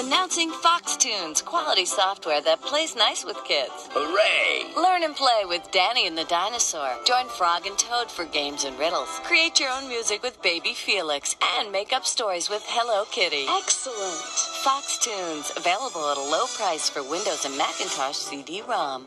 Announcing Fox Toons, quality software that plays nice with kids. Hooray! Learn and play with Danny and the Dinosaur. Join Frog and Toad for games and riddles. Create your own music with Baby Felix and make up stories with Hello Kitty. Excellent. Fox Toons available at a low price for Windows and Macintosh CD-ROM.